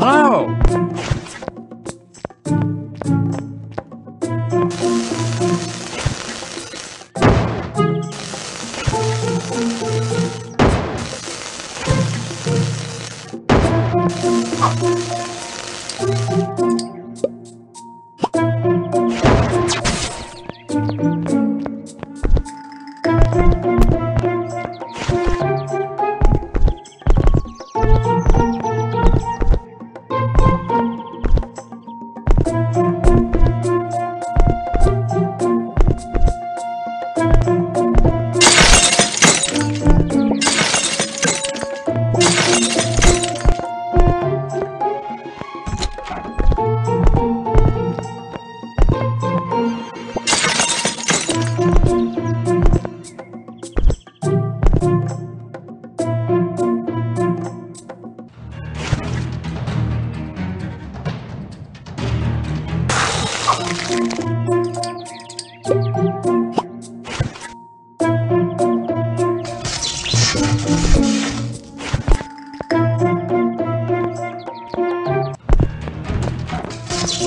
Hello!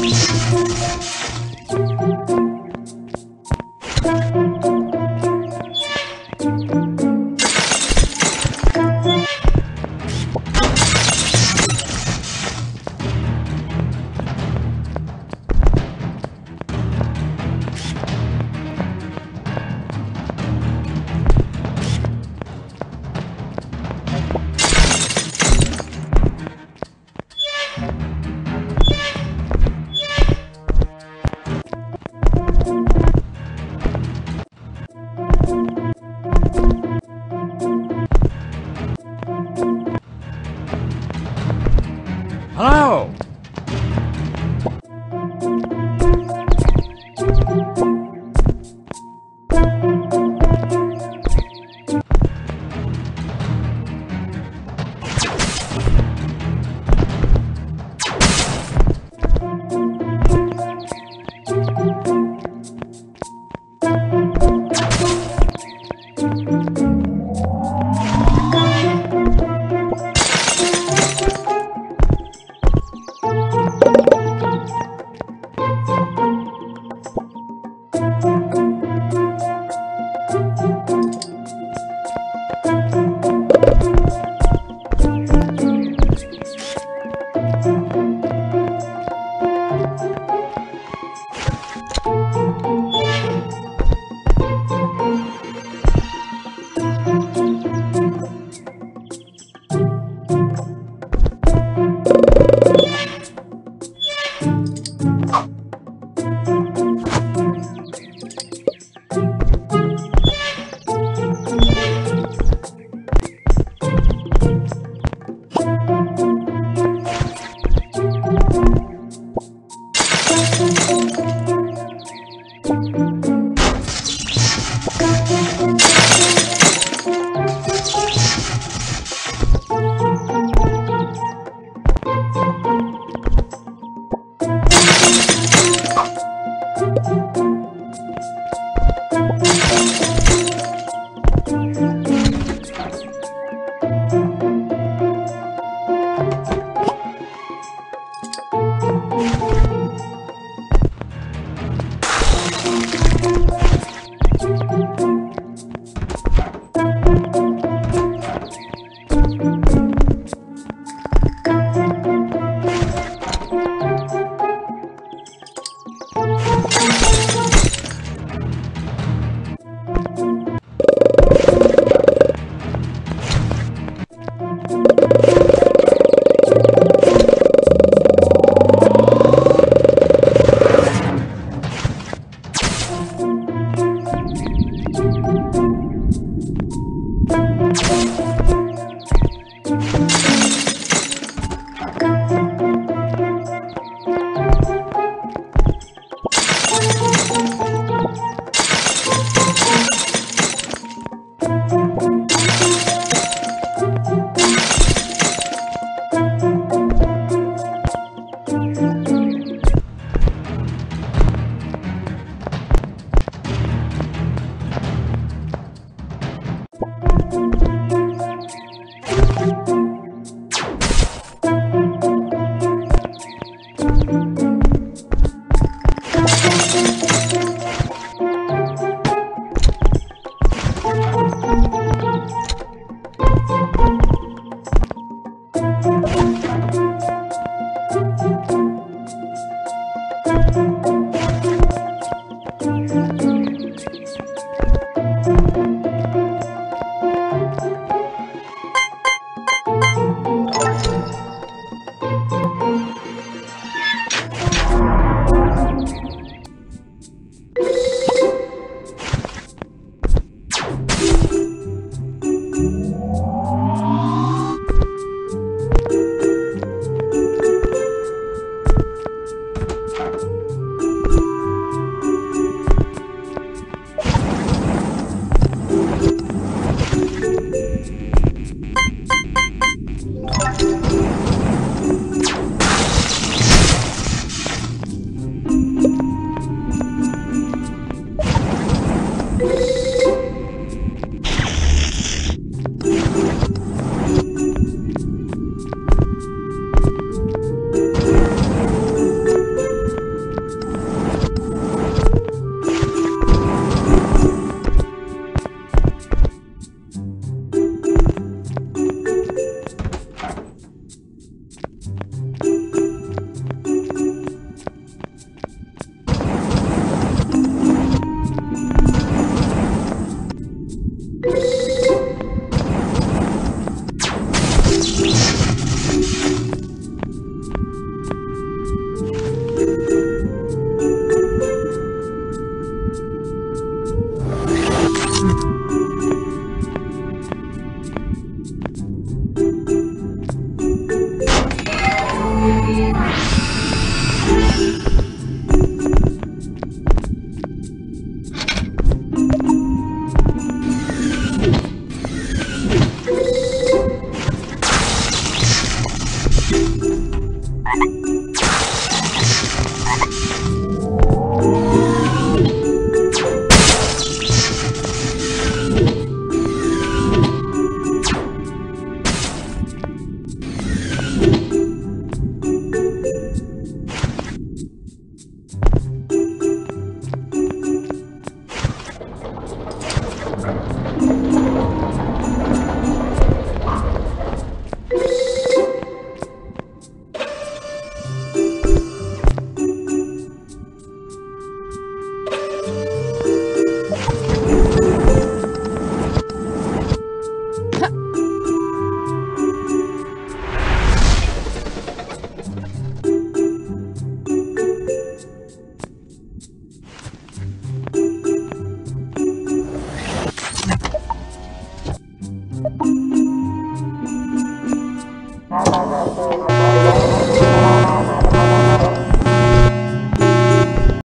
ハハハハ!